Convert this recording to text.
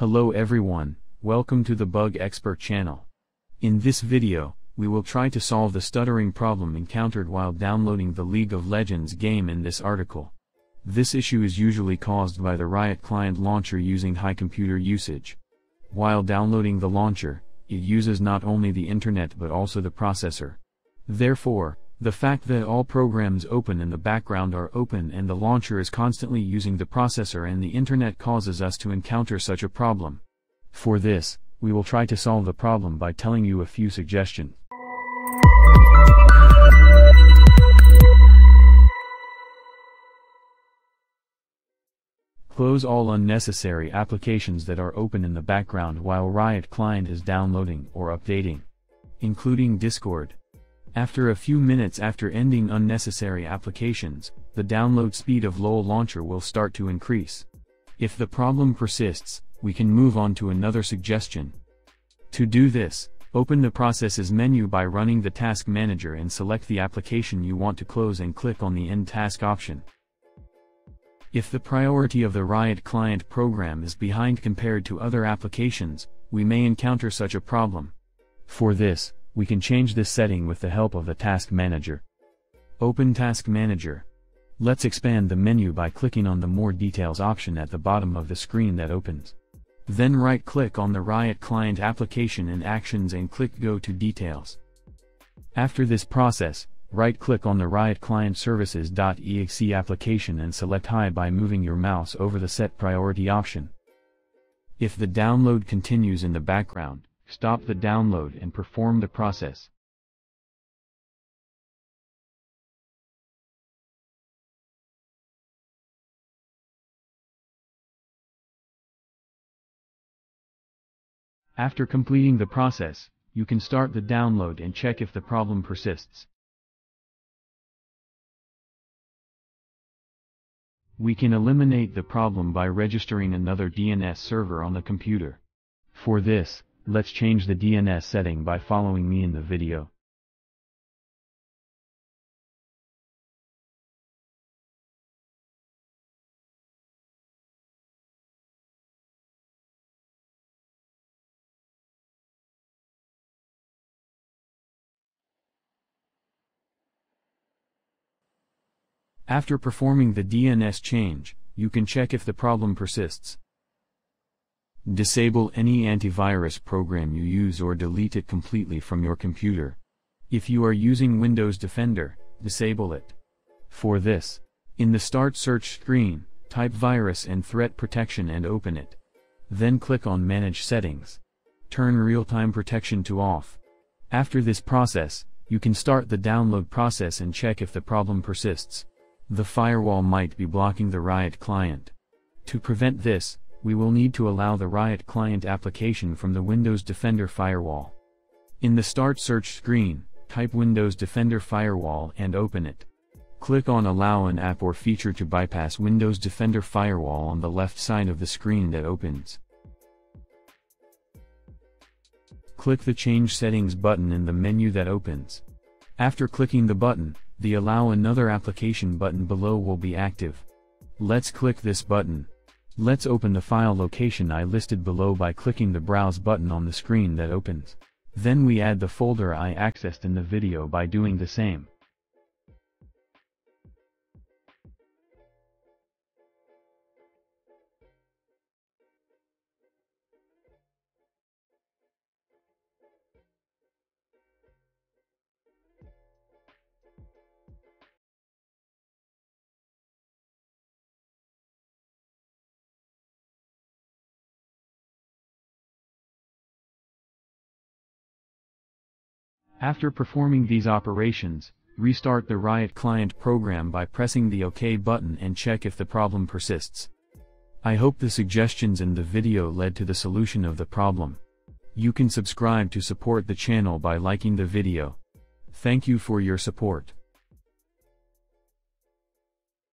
Hello everyone, welcome to the Bug Expert channel. In this video, we will try to solve the stuttering problem encountered while downloading the League of Legends game in this article. This issue is usually caused by the Riot client launcher using high computer usage. While downloading the launcher, it uses not only the internet but also the processor. Therefore, the fact that all programs open in the background are open and the launcher is constantly using the processor and the internet causes us to encounter such a problem. For this, we will try to solve the problem by telling you a few suggestions. Close all unnecessary applications that are open in the background while Riot Client is downloading or updating, including Discord. After a few minutes after ending unnecessary applications, the download speed of LOL Launcher will start to increase. If the problem persists, we can move on to another suggestion. To do this, open the Processes menu by running the Task Manager and select the application you want to close and click on the End Task option. If the priority of the Riot client program is behind compared to other applications, we may encounter such a problem. For this, we can change this setting with the help of the Task Manager. Open Task Manager. Let's expand the menu by clicking on the More Details option at the bottom of the screen that opens. Then right-click on the Riot Client application in Actions and click Go to Details. After this process, Right-click on the Riot Client Services.exe application and select High by moving your mouse over the Set Priority option. If the download continues in the background, stop the download and perform the process. After completing the process, you can start the download and check if the problem persists. We can eliminate the problem by registering another DNS server on the computer. For this, let's change the DNS setting by following me in the video. After performing the DNS change, you can check if the problem persists. Disable any antivirus program you use or delete it completely from your computer. If you are using Windows Defender, disable it. For this, in the Start search screen, type Virus and Threat Protection and open it. Then click on Manage Settings. Turn Real-Time Protection to off. After this process, you can start the download process and check if the problem persists. The firewall might be blocking the Riot client. To prevent this, we will need to allow the Riot client application from the Windows Defender firewall. In the Start search screen, type Windows Defender Firewall and open it. Click on Allow an app or feature to bypass Windows Defender Firewall on the left side of the screen that opens. Click the Change Settings button in the menu that opens. After clicking the button, the Allow Another Application button below will be active. Let's click this button. Let's open the file location I listed below by clicking the Browse button on the screen that opens. Then we add the folder I accessed in the video by doing the same. After performing these operations, restart the Riot client program by pressing the OK button and check if the problem persists. I hope the suggestions in the video led to the solution of the problem. You can subscribe to support the channel by liking the video. Thank you for your support.